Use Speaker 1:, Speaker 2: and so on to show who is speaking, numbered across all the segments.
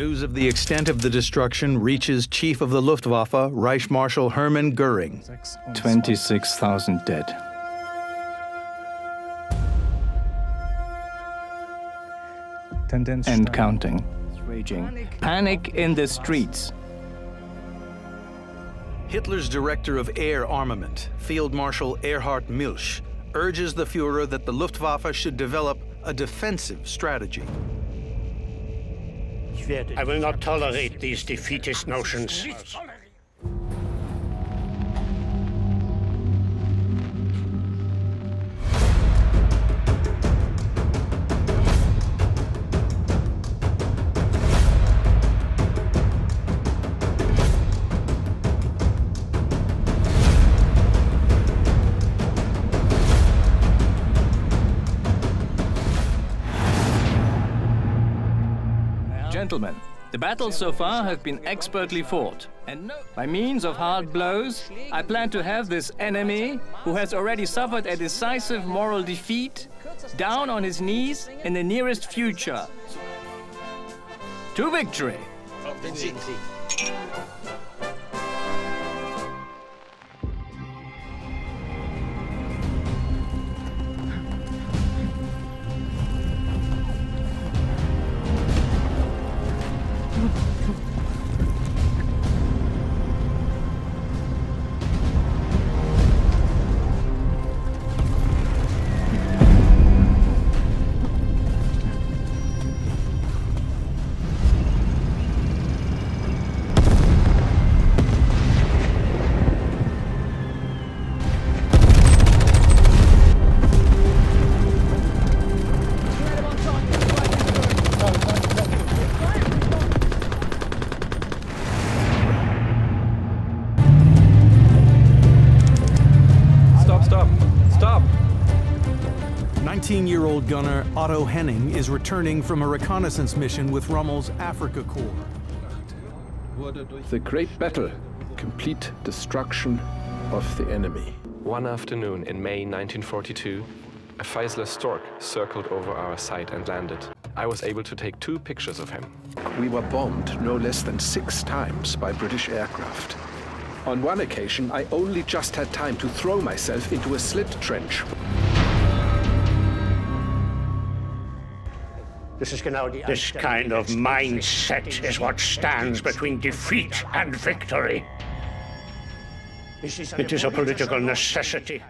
Speaker 1: News of the extent of the destruction reaches Chief of the Luftwaffe, Reich Marshal Hermann Goering.
Speaker 2: 26,000 dead. And counting. Raging. Panic in the streets.
Speaker 1: Hitler's director of air armament, Field Marshal Erhard Milch, urges the Fuhrer that the Luftwaffe should develop a defensive strategy.
Speaker 3: I will not tolerate these defeatist notions.
Speaker 2: Gentlemen, the battles so far have been expertly fought. And by means of hard blows, I plan to have this enemy, who has already suffered a decisive moral defeat, down on his knees in the nearest future. To victory!
Speaker 1: 19-year-old gunner Otto Henning is returning from a reconnaissance mission with Rommel's Afrika Korps.
Speaker 4: The great battle, complete destruction of the enemy.
Speaker 5: One afternoon in May 1942, a Fieseler Stork circled over our site and landed. I was able to take two pictures of him.
Speaker 4: We were bombed no less than six times by British aircraft. On one occasion, I only just had time to throw myself into a slit trench.
Speaker 3: This kind of mindset is what stands between defeat and victory. It is a political necessity.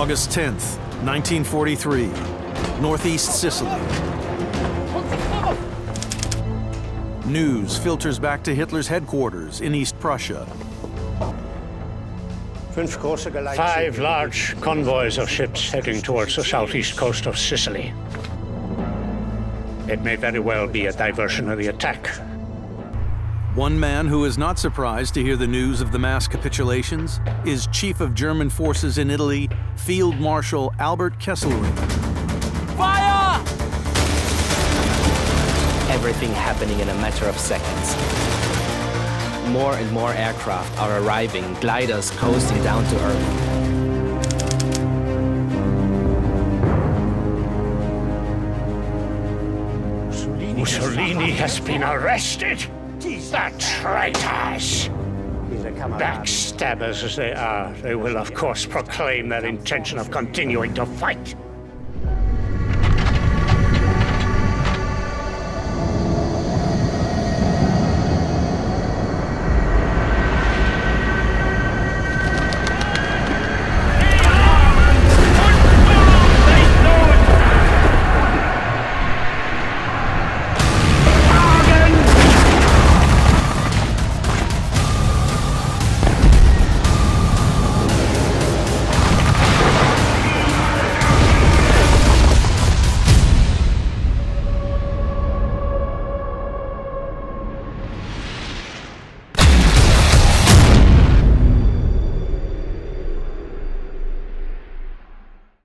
Speaker 1: August 10th, 1943, Northeast Sicily. News filters back to Hitler's headquarters in East Prussia.
Speaker 3: Five large convoys of ships heading towards the southeast coast of Sicily. It may very well be a diversionary attack.
Speaker 1: One man who is not surprised to hear the news of the mass capitulations is Chief of German Forces in Italy, Field Marshal Albert Kesselring.
Speaker 2: Fire!
Speaker 6: Everything happening in a matter of seconds. More and more aircraft are arriving, gliders coasting down to Earth.
Speaker 3: Mussolini has been arrested. The traitors! Backstabbers as they are, they will of course proclaim their intention of continuing to fight.